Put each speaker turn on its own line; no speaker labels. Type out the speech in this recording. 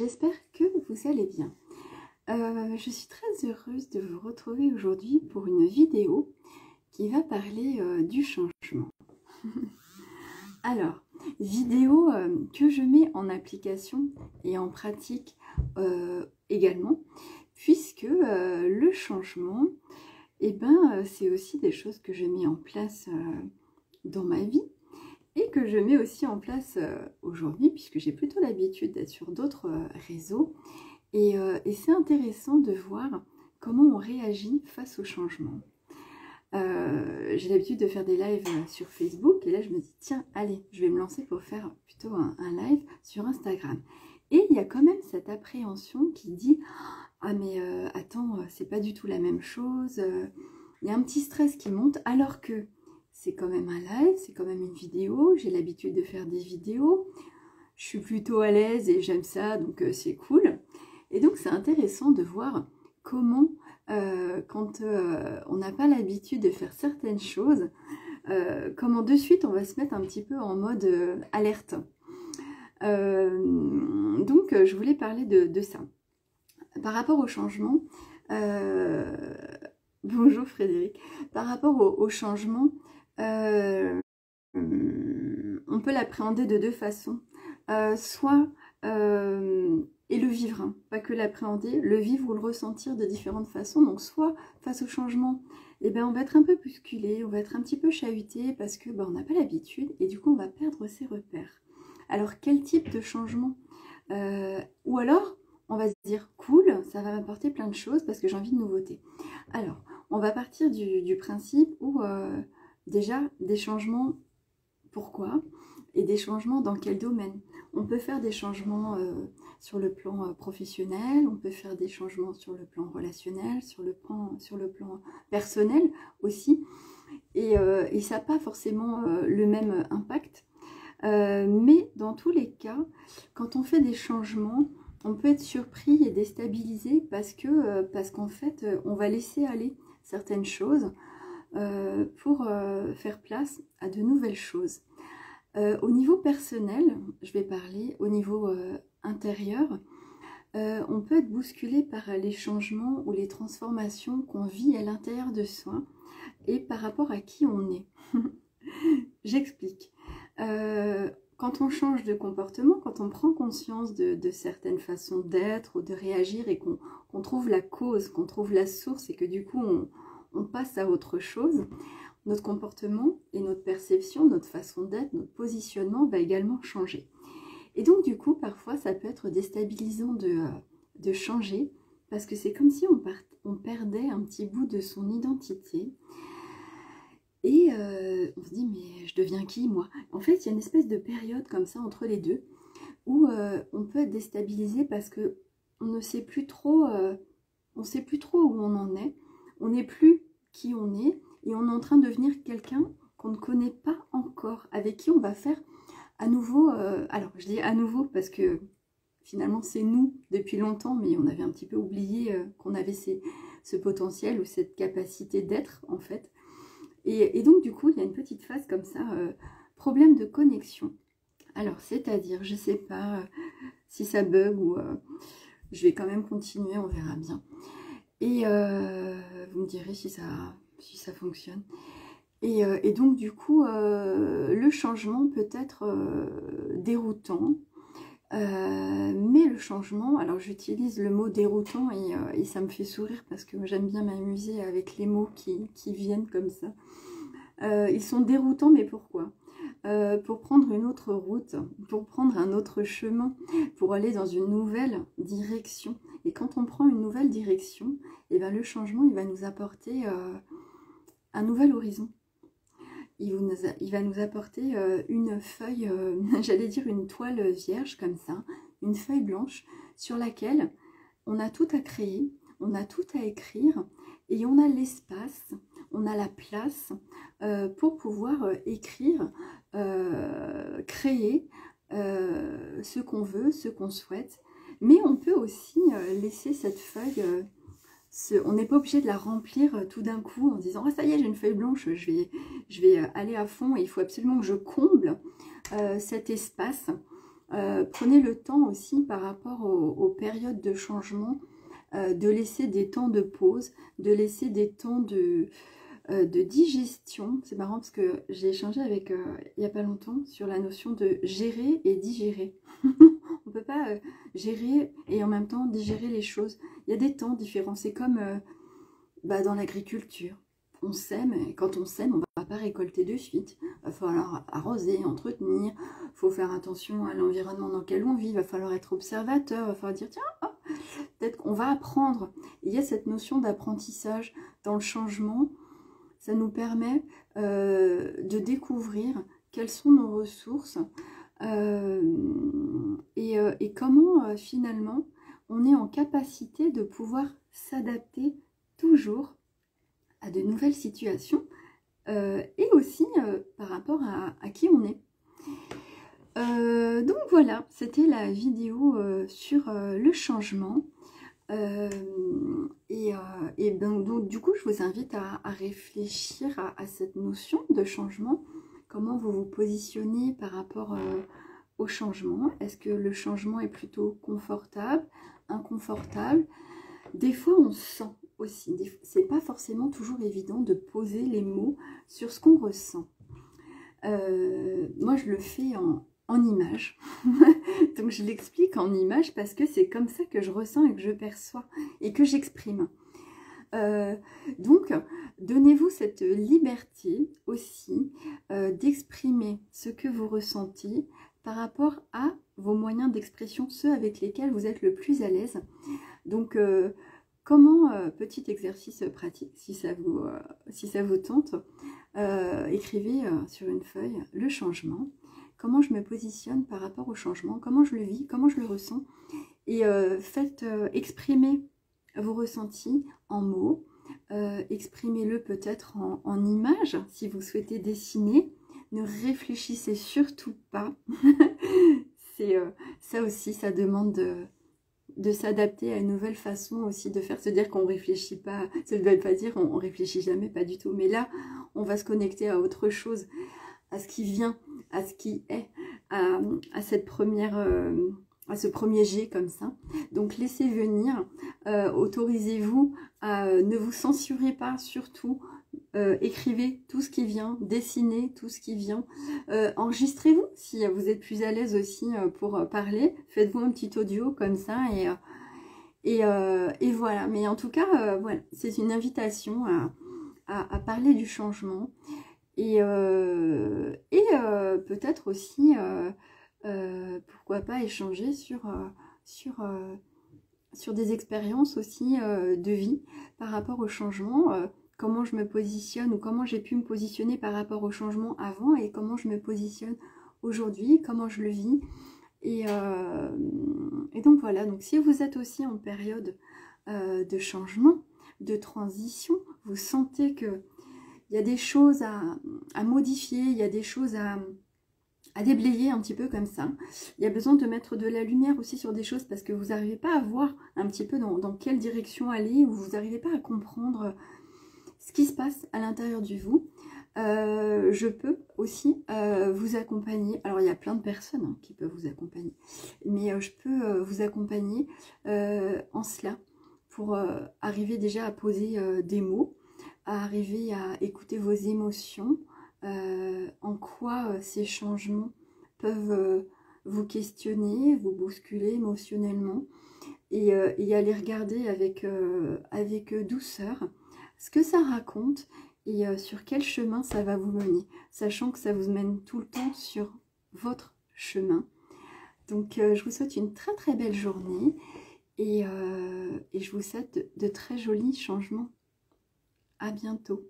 J'espère que vous allez bien. Euh, je suis très heureuse de vous retrouver aujourd'hui pour une vidéo qui va parler euh, du changement. Alors, vidéo euh, que je mets en application et en pratique également, puisque le changement, eh ben, c'est aussi des choses que je mets en place dans ma vie et que je mets aussi en place euh, aujourd'hui puisque j'ai plutôt l'habitude d'être sur d'autres euh, réseaux. Euh, et, c'est intéressant de voir comment on réagit face au changement. j'ai l'habitude de faire des lives sur Facebook et là je me dis tiens allez je vais me lancer pour faire plutôt un, live sur Instagram. Et il y a quand même cette appréhension qui dit ah mais attends c'est pas du tout la même chose il y a un petit stress qui monte alors que c'est quand même un live, c'est quand même une vidéo, j'ai l'habitude de faire des vidéos, je suis plutôt à l'aise et j'aime ça, donc euh, c'est cool. Et donc c'est intéressant de voir comment, euh, quand euh, on n'a pas l'habitude de faire certaines choses, comment de suite on va se mettre un petit peu en mode alerte. donc je voulais parler de, ça. Par rapport au changement, bonjour Frédéric, par rapport au changement, euh, on peut l'appréhender de deux façons. Euh, soit, euh, et le vivre, hein, pas que l'appréhender, le vivre ou le ressentir de différentes façons. Donc soit face au changement, eh ben, on va être un peu bousculé, on va être un petit peu chahuté parce que ben, on n'a pas l'habitude et du coup on va perdre ses repères. Alors quel type de changement? Ou alors on va se dire cool, ça va m'apporter plein de choses parce que j'ai envie de nouveautés. Alors on va partir du, principe où Déjà, des changements, pourquoi? Et des changements dans quel domaine? On peut faire des changements euh, sur le plan euh, professionnel, on peut faire des changements sur le plan relationnel, sur le plan, personnel aussi. Et, euh, ça n'a pas forcément le même impact. mais dans tous les cas, quand on fait des changements, on peut être surpris et déstabilisé parce que parce qu'en fait, on va laisser aller certaines choses euh, pour euh, faire place à de nouvelles choses. Euh, au niveau personnel, je vais parler au niveau intérieur, on peut être bousculé par les changements ou les transformations qu'on vit à l'intérieur de soi et par rapport à qui on est. J'explique. quand on change de comportement, quand on prend conscience de, certaines façons d'être ou de réagir et qu'on trouve la cause, qu'on trouve la source et que du coup on, on passe à autre chose, notre comportement et notre perception, notre façon d'être, notre positionnement va également changer. Et donc du coup, parfois, ça peut être déstabilisant de, euh, changer parce que c'est comme si on, on, perdait un petit bout de son identité. Et euh, on se dit, mais je deviens qui moi? En fait, il y a une espèce de période comme ça entre les deux où euh, on peut être déstabilisé parce que on ne sait plus trop, on sait plus trop où on en est on n'est plus qui on est et on est en train de devenir quelqu'un qu'on ne connaît pas encore, avec qui on va faire à nouveau, euh, alors je dis à nouveau parce que finalement c'est nous depuis longtemps, mais on avait un petit peu oublié euh, qu'on avait ce potentiel ou cette capacité d'être en fait. Et, donc du coup il y a une petite phase comme ça, euh, problème de connexion. Alors c'est-à-dire, je sais pas si ça bug ou je vais quand même continuer, on verra bien. Et euh, vous me direz si ça, si ça fonctionne. Et, euh, donc du coup, euh, le changement peut être déroutant. mais le changement, alors j'utilise le mot déroutant et, ça me fait sourire parce que j'aime bien m'amuser avec les mots qui, qui, viennent comme ça. ils sont déroutants, mais pourquoi? Pour prendre une autre route, pour prendre un autre chemin, pour aller dans une nouvelle direction. Et quand on prend une nouvelle direction, et eh bien le changement, il va nous apporter euh, un nouvel horizon. Il, va nous apporter euh, une feuille, euh, j'allais dire une toile vierge comme ça, une feuille blanche sur laquelle on a tout à créer, on a tout à écrire et on a l'espace, on a la place pour pouvoir écrire, créer ce qu'on veut, ce qu'on souhaite mais on peut aussi euh, laisser cette feuille, euh, on n'est pas obligé de la remplir euh, tout d'un coup en disant ah, ça y est, j'ai une feuille blanche, je vais, je vais aller à fond et il faut absolument que je comble cet espace prenez le temps aussi par rapport aux, périodes de changement, de laisser des temps de pause, de laisser des temps de digestion. C'est marrant parce que j'ai échangé avec, il n'y a pas longtemps, sur la notion de gérer et digérer. Pas gérer et en même temps digérer les choses. Il y a des temps différents. C'est comme bah, dans l'agriculture on sème, et quand on sème, on va pas récolter de suite. Il va falloir arroser, entretenir, il faut faire attention à l'environnement dans lequel on vit, il va falloir être observateur, il va falloir dire, tiens, peut-être qu'on va apprendre. il y a cette notion d'apprentissage dans le changement, ça nous permet euh, de découvrir quelles sont nos ressources euh, et, euh, et, comment finalement on est en capacité de pouvoir s'adapter toujours à de nouvelles situations euh, et aussi euh, par rapport à, qui on est. Euh, donc voilà, c'était la vidéo sur le changement. et, donc, du coup, je vous invite à, réfléchir à, cette notion de changement. Comment vous vous positionnez par rapport au changement? Est-ce que le changement est plutôt confortable, inconfortable? Des fois, on sent aussi. C'est pas forcément toujours évident de poser les mots sur ce qu'on ressent. Euh, moi, je le fais en, en image. Donc, je l'explique en image parce que c'est comme ça que je ressens et que je perçois et que j'exprime. Euh, donc, donnez-vous cette liberté aussi euh, d'exprimer ce que vous ressentez par rapport à vos moyens d'expression, ceux avec lesquels vous êtes le plus à l'aise. Donc, Comment, euh, petit exercice pratique, si ça vous, euh, si ça vous tente, euh, écrivez sur une feuille le changement, comment je me positionne par rapport au changement, comment je le vis, comment je le ressens, et faites exprimer vos ressentis en mots, exprimez-le peut-être en, en images si vous souhaitez dessiner, ne réfléchissez surtout pas, c'est ça aussi, ça demande... De, s'adapter à une nouvelle façon aussi de faire, se dire qu'on réfléchit pas, ça ne veut pas dire on, réfléchit jamais, pas du tout, mais là, on va se connecter à autre chose, à ce qui vient, à ce qui est, à, cette première, euh, à ce premier jet comme ça. Donc laissez venir, euh, autorisez-vous à ne vous censurez pas surtout, euh, écrivez tout ce qui vient, dessinez tout ce qui vient, euh, enregistrez-vous si vous êtes plus à l'aise aussi euh, pour parler, faites-vous un petit audio comme ça et, et, voilà. Mais en tout cas, voilà, c'est une invitation à, parler du changement et, et peut-être aussi, pourquoi pas échanger sur, sur, sur des expériences aussi de vie par rapport au changement comment je me positionne ou comment j'ai pu me positionner par rapport au changement avant et comment je me positionne aujourd'hui, comment je le vis. Et, euh, donc voilà, donc si vous êtes aussi en période euh, de changement, de transition, vous sentez que il y a des choses à, modifier, il y a des choses à, déblayer un petit peu comme ça. Il y a besoin de mettre de la lumière aussi sur des choses parce que vous n'arrivez pas à voir un petit peu dans, dans quelle direction aller ou vous n'arrivez pas à comprendre ce qui se passe à l'intérieur du vous. Euh, je peux aussi euh, vous accompagner. Alors, il y a plein de personnes hein, qui peuvent vous accompagner. Mais euh, je peux vous accompagner en cela pour arriver déjà à poser des mots, à arriver à écouter vos émotions, en quoi ces changements peuvent vous questionner, vous bousculer émotionnellement et, les regarder avec, avec douceur ce que ça raconte et euh, sur quel chemin ça va vous mener, sachant que ça vous mène tout le temps sur votre chemin. Donc euh, je vous souhaite une très très belle journée et, euh, et je vous souhaite de très jolis changements. À bientôt